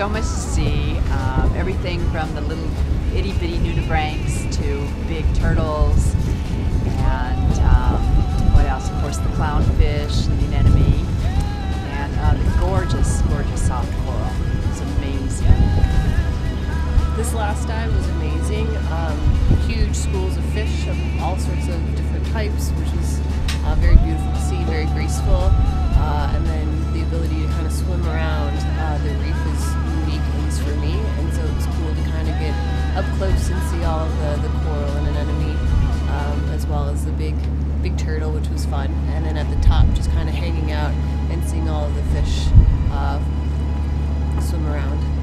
so much to see. Um, everything from the little itty bitty nudibranchs to big turtles fun. And then at the top, just kind of hanging out and seeing all of the fish uh, swim around.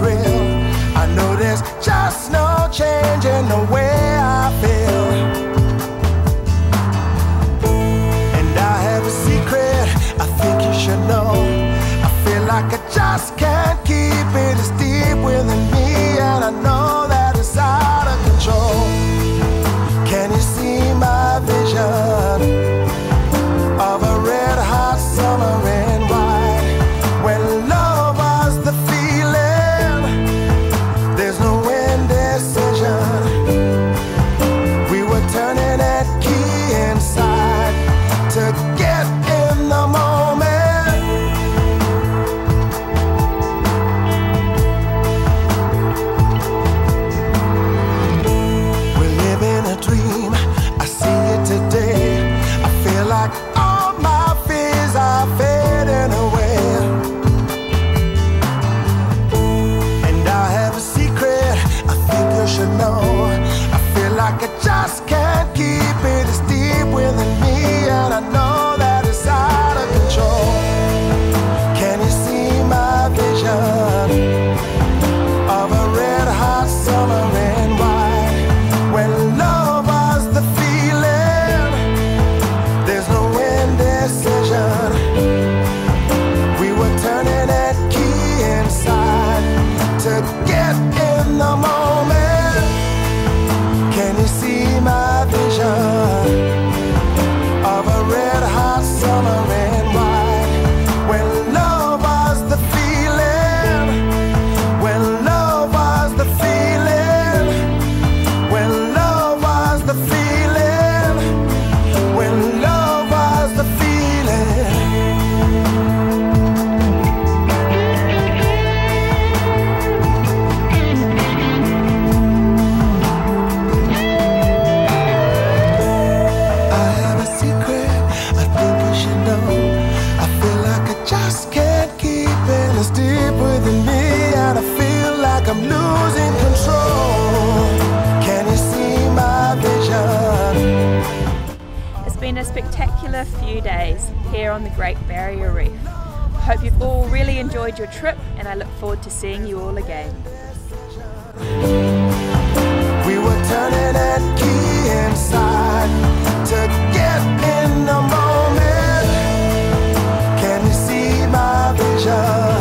real. I know there's just no change in the way I feel. And I have a secret I think you should know. I feel like I just can't keep it. just can't. here on the Great Barrier Reef. Hope you've all really enjoyed your trip and I look forward to seeing you all again. We were turning key inside to get in the moment. Can you see my vision?